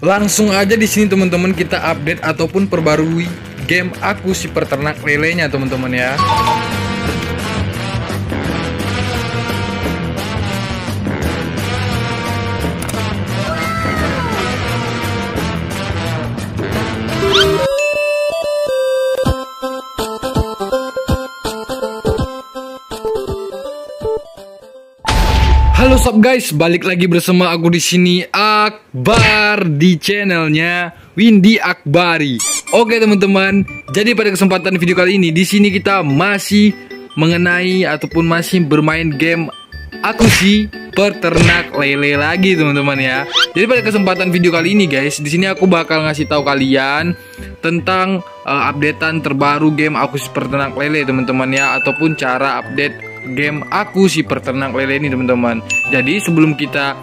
Langsung aja di sini teman-teman kita update ataupun perbarui game aku si peternak lelenya teman-teman ya. Sob guys, balik lagi bersama aku di sini Akbar di channelnya Windy Akbari. Oke teman-teman, jadi pada kesempatan video kali ini di sini kita masih mengenai ataupun masih bermain game aku sih peternak lele lagi teman-teman ya. Jadi pada kesempatan video kali ini guys, di sini aku bakal ngasih tahu kalian tentang uh, updatean terbaru game aku si peternak lele teman-teman ya ataupun cara update game aku si peternak lele ini teman-teman. Jadi sebelum kita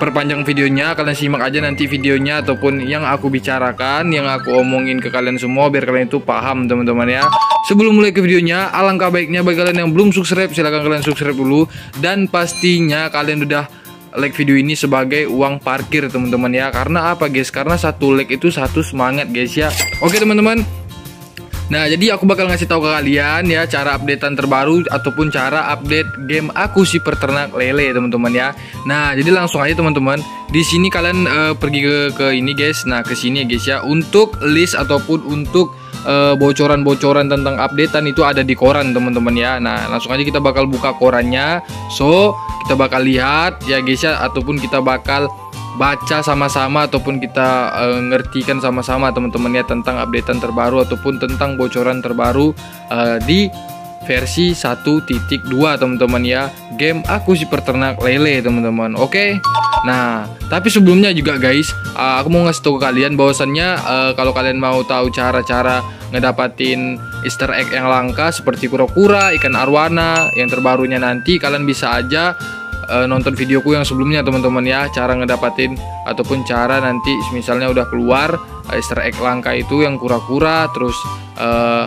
perpanjang videonya, kalian simak aja nanti videonya ataupun yang aku bicarakan, yang aku omongin ke kalian semua biar kalian itu paham teman-teman ya. Sebelum mulai ke videonya, alangkah baiknya bagi kalian yang belum subscribe silahkan kalian subscribe dulu dan pastinya kalian udah like video ini sebagai uang parkir teman-teman ya. Karena apa guys? Karena satu like itu satu semangat guys ya. Oke teman-teman, Nah, jadi aku bakal ngasih tahu ke kalian ya cara updatean terbaru ataupun cara update game aku si peternak lele, teman-teman ya. Nah, jadi langsung aja teman-teman. Di sini kalian uh, pergi ke ke ini guys. Nah, ke sini ya guys ya. Untuk list ataupun untuk bocoran-bocoran uh, tentang updatean itu ada di koran teman-teman ya. Nah, langsung aja kita bakal buka korannya. So, kita bakal lihat ya guys ya ataupun kita bakal baca sama-sama ataupun kita uh, ngertikan sama-sama teman-teman ya tentang updatean terbaru ataupun tentang bocoran terbaru uh, di versi 1.2 teman-teman ya game aku si peternak lele teman-teman oke okay? nah tapi sebelumnya juga guys uh, aku mau ngasih tahu ke kalian bahwasannya uh, kalau kalian mau tahu cara-cara ngedapatin easter egg yang langka seperti kura-kura ikan arwana yang terbarunya nanti kalian bisa aja uh, nonton videoku yang sebelumnya teman-teman ya. Cara ngedapatin ataupun cara nanti misalnya udah keluar uh, Easter egg langka itu yang kura-kura terus uh,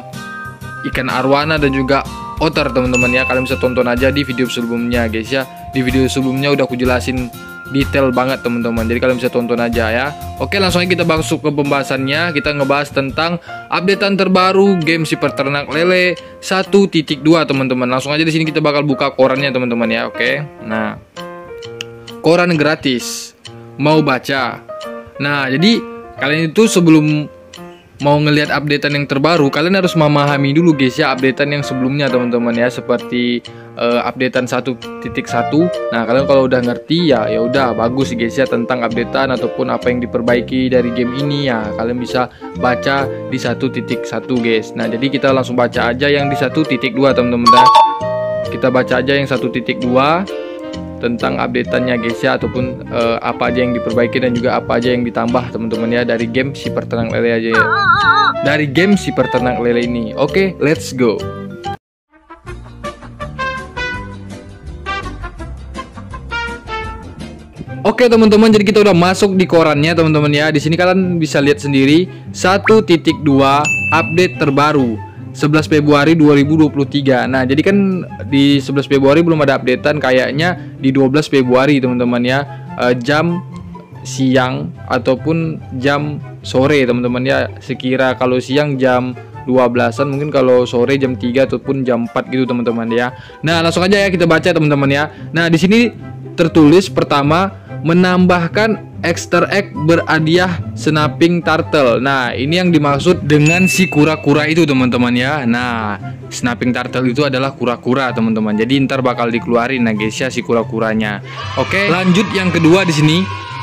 ikan arwana dan juga otter teman-teman ya. Kalian bisa tonton aja di video sebelumnya guys ya. Di video sebelumnya udah aku jelasin detail banget teman-teman. Jadi kalian bisa tonton aja ya. Oke langsung aja kita masuk ke pembahasannya. Kita ngebahas tentang updatean terbaru game si peternak lele 1.2 teman-teman. Langsung aja di sini kita bakal buka korannya teman-teman ya. Oke. Nah koran gratis. Mau baca? Nah jadi kalian itu sebelum mau ngelihat updatean yang terbaru, kalian harus memahami dulu guys ya updatean yang sebelumnya teman-teman ya seperti uh, updatean 1.1. Nah, kalian kalau udah ngerti ya ya udah bagus guys ya tentang updatean ataupun apa yang diperbaiki dari game ini ya kalian bisa baca di 1.1 guys. Nah, jadi kita langsung baca aja yang di 1.2 teman-teman ya. Kita baca aja yang 1.2 tentang updateannya guys ya ataupun uh, apa aja yang diperbaiki dan juga apa aja yang ditambah teman-teman ya dari game si peternak lele aja ya dari game si peternak lele ini oke okay, let's go Oke teman-teman, jadi kita udah masuk di korannya teman-teman ya. Di sini kalian bisa lihat sendiri 1.2 update terbaru. 11 Februari 2023. Nah, jadi kan di 11 Februari belum ada updatean kayaknya di 12 Februari teman-teman ya. Uh, jam siang ataupun jam sore teman-teman ya. Sekira kalau siang jam 12-an mungkin kalau sore jam 3 ataupun jam 4 gitu teman-teman ya. Nah, langsung aja ya kita baca teman-teman ya. Nah, di sini tertulis pertama menambahkan Easter egg berhadiah snapping turtle. Nah, ini yang dimaksud dengan si kura-kura itu, teman-teman ya. Nah, snapping turtle itu adalah kura-kura, teman-teman. Jadi ntar bakal dikeluarin nah guys ya si kura-kuranya. Oke, lanjut yang kedua di sini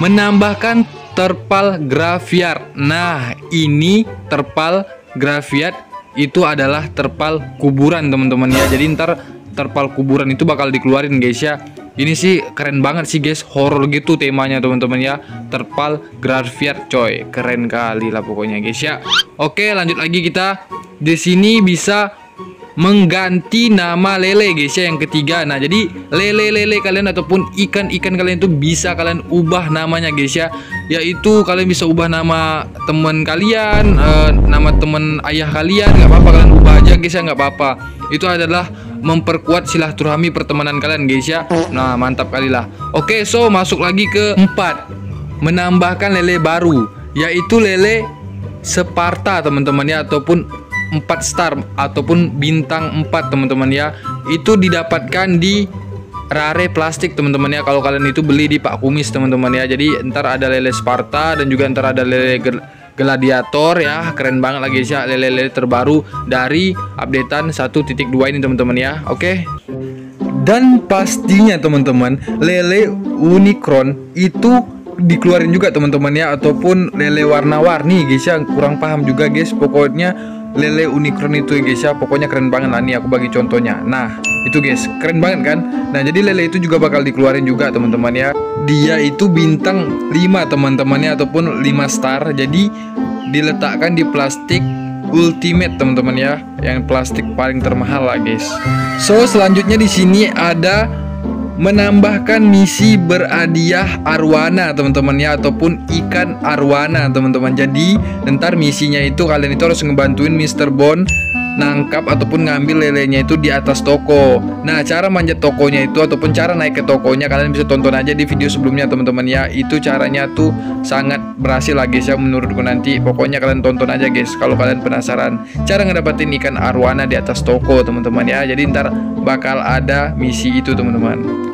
menambahkan terpal graveyard. Nah, ini terpal graveyard itu adalah terpal kuburan, teman-teman ya. Jadi ntar terpal kuburan itu bakal dikeluarin guys ya ini sih keren banget sih guys, horror gitu temanya teman-teman ya. Terpal graveyard coy, keren kali lah pokoknya guys ya. Oke, lanjut lagi kita. Di sini bisa mengganti nama lele guys ya yang ketiga. Nah, jadi lele-lele kalian ataupun ikan-ikan kalian itu bisa kalian ubah namanya guys ya. Yaitu kalian bisa ubah nama teman kalian, uh, nama teman ayah kalian, nggak apa-apa kalian ubah aja guys ya nggak apa-apa. Itu adalah memperkuat silaturahmi pertemanan kalian guys ya. Nah mantap kali lah. Oke so masuk lagi ke 4 menambahkan lele baru yaitu lele Sparta teman-teman ya ataupun 4 star ataupun bintang 4 teman-teman ya. Itu didapatkan di rare plastik teman-teman ya. Kalau kalian itu beli di Pak Kumis teman-teman ya. Jadi ntar ada lele Sparta dan juga ntar ada lele Gladiator ya keren banget lagi sih lele-lele terbaru dari updatean 1.2 ini teman-teman ya. Oke. Dan pastinya teman-teman lele Unicron itu dikeluarin juga teman-teman ya. Ataupun lele warna-warni guys ya. Kurang paham juga guys. Pokoknya lele Unicron itu guys ya. Pokoknya keren banget lah. Nih aku bagi contohnya. Nah itu guys keren banget kan? Nah jadi lele itu juga bakal dikeluarin juga teman-teman ya dia itu bintang 5 teman-temannya ataupun 5 star. Jadi diletakkan di plastik ultimate teman-teman ya. Yang plastik paling termahal lah guys. So selanjutnya di sini ada menambahkan misi beradiah arwana teman-teman ya ataupun ikan arwana teman-teman. Jadi ntar misinya itu kalian itu harus ngebantuin Mr. Bond nangkap ataupun ngambil lelenya itu di atas toko nah cara manjat tokonya itu ataupun cara naik ke tokonya kalian bisa tonton aja di video sebelumnya teman-teman ya itu caranya tuh sangat berhasil lagi guys ya menurutku nanti pokoknya kalian tonton aja guys kalau kalian penasaran cara ngedapatin ikan arwana di atas toko teman-teman ya jadi ntar bakal ada misi itu teman-teman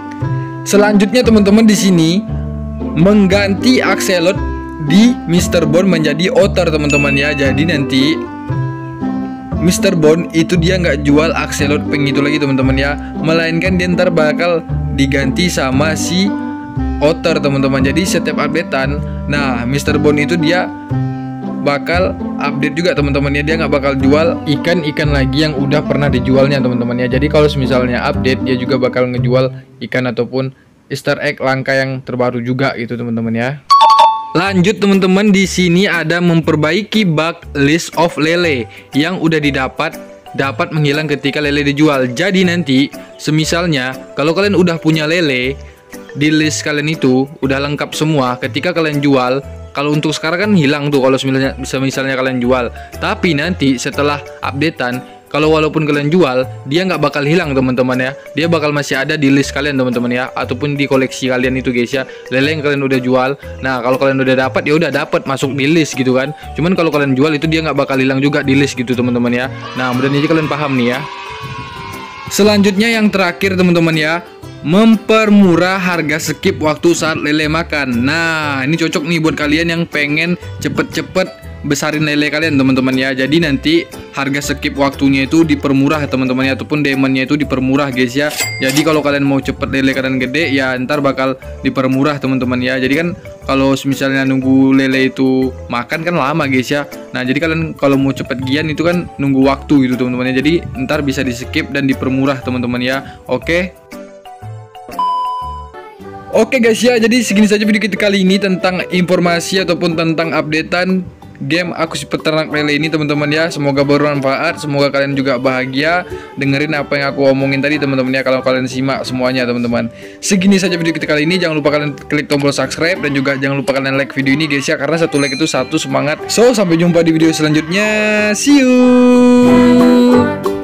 Selanjutnya teman-teman di sini mengganti akselot di Mr. Bond menjadi otter teman-teman ya. Jadi nanti Mr. Bond itu dia nggak jual akselot peng itu lagi teman-teman ya, melainkan dia ntar bakal diganti sama si otter teman-teman. Jadi setiap updatean, nah Mr. Bond itu dia bakal update juga teman-teman ya dia nggak bakal jual ikan-ikan lagi yang udah pernah dijualnya teman-teman ya jadi kalau misalnya update dia juga bakal ngejual ikan ataupun Easter egg langka yang terbaru juga gitu teman-teman ya Lanjut teman-teman di sini ada memperbaiki bug list of lele yang udah didapat dapat menghilang ketika lele dijual. Jadi nanti semisalnya kalau kalian udah punya lele di list kalian itu udah lengkap semua ketika kalian jual kalau untuk sekarang kan hilang tuh kalau misalnya misalnya kalian jual tapi nanti setelah updatean kalau walaupun kalian jual dia nggak bakal hilang teman-teman ya. Dia bakal masih ada di list kalian teman-teman ya. Ataupun di koleksi kalian itu guys ya. Lele yang kalian udah jual. Nah kalau kalian udah dapat ya udah dapat masuk di list gitu kan. Cuman kalau kalian jual itu dia nggak bakal hilang juga di list gitu teman-teman ya. Nah mudah aja kalian paham nih ya. Selanjutnya yang terakhir teman-teman ya. Mempermurah harga skip waktu saat lele makan. Nah, ini cocok nih buat kalian yang pengen cepet-cepet besarin lele kalian teman-teman ya. Jadi nanti harga skip waktunya itu dipermurah teman-teman ya ataupun demonnya itu dipermurah guys ya. Jadi kalau kalian mau cepet lele kalian gede ya ntar bakal dipermurah teman-teman ya. Jadi kan kalau misalnya nunggu lele itu makan kan lama guys ya. Nah, jadi kalian kalau mau cepet gian itu kan nunggu waktu gitu teman-teman ya. Jadi ntar bisa di skip dan dipermurah teman-teman ya. Oke. Oke guys ya, jadi segini saja video kita kali ini tentang informasi ataupun tentang updatean game aku si peternak lele ini teman-teman ya. Semoga bermanfaat, semoga kalian juga bahagia dengerin apa yang aku omongin tadi teman-teman ya kalau kalian simak semuanya teman-teman. Segini saja video kita kali ini, jangan lupa kalian klik tombol subscribe dan juga jangan lupa kalian like video ini guys ya karena satu like itu satu semangat. So, sampai jumpa di video selanjutnya. See you.